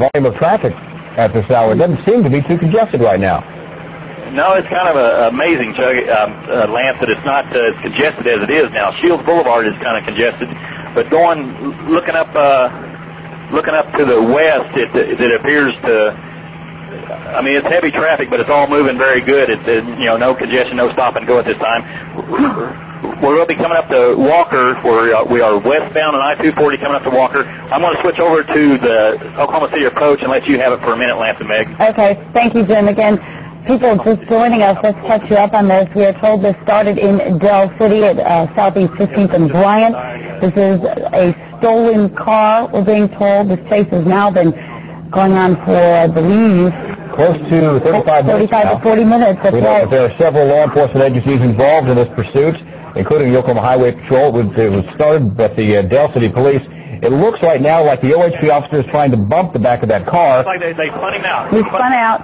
volume of traffic at this hour. It doesn't seem to be too congested right now. No, it's kind of a, amazing, Chuck, um, uh, Lance, that it's not uh, congested as it is now. Shields Boulevard is kind of congested, but going, looking up, uh, looking up to the west, it, it appears to. I mean, it's heavy traffic, but it's all moving very good. It's uh, you know, no congestion, no stop and go at this time. Going to be coming up to Walker. We're, uh, we are westbound on I-240 coming up to Walker. I'm going to switch over to the Oklahoma City approach and let you have it for a minute, Lance and Meg. Okay, thank you, Jim. Again, people just joining us, let's catch you up on this. We are told this started in Del City at uh, Southeast 15th and Bryant. This is a stolen car, we're being told. This chase has now been going on for, I believe, Close to 35 minutes 35 to 40 minutes. That's We know right. that there are several law enforcement agencies involved in this pursuit, including the Oklahoma Highway Patrol. It was, it was started by the uh, Del City Police. It looks right now like the OHP officer is trying to bump the back of that car. It's like they, they spun him out. We spun out.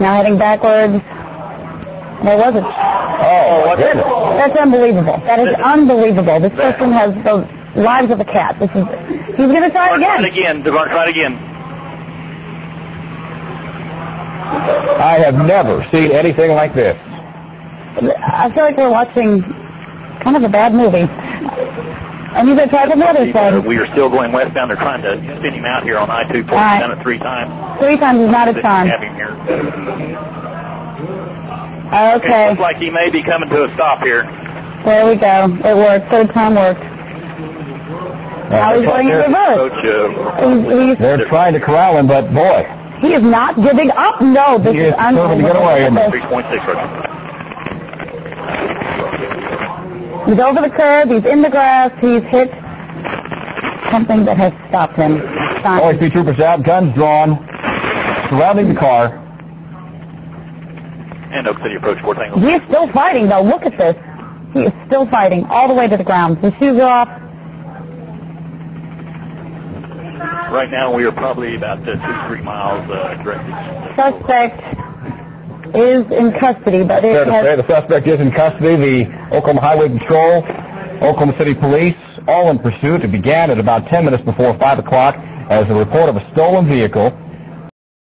Now heading backwards. There wasn't. Oh, my goodness. That's unbelievable. That is unbelievable. This person has the lives of a cat. This is. He's going to try We're it going to try it again. again. They're going to try it again. I have never seen anything like this. I feel like we're watching kind of a bad movie. And he's going to try the other side. We are still going westbound. They're trying to spin him out here on I-240. All right. Done it three times. Three times is not a Have charm. him here. It looks like he may be coming to a stop here. there we go. It worked. Third time worked. Now he's going in reverse. Coach, uh, He's, he's, They're trying to corral him, but boy, he is not giving up. No, this He is is determined to get away. unbelievable. 3.6 right He's over the curb. He's in the grass. He's hit something that has stopped him. Fine. OHP troopers out, guns drawn, surrounding the car. And Oak City approach four Tango. He is still fighting, though. Look at this. He is still fighting all the way to the ground. His shoes are off. Right now we are probably about uh, two, three miles uh, directed. Suspect is in custody, but Fair it to say, has... the suspect is in custody. The Oklahoma Highway Patrol, Oklahoma City Police, all in pursuit. It began at about 10 minutes before 5 o'clock as a report of a stolen vehicle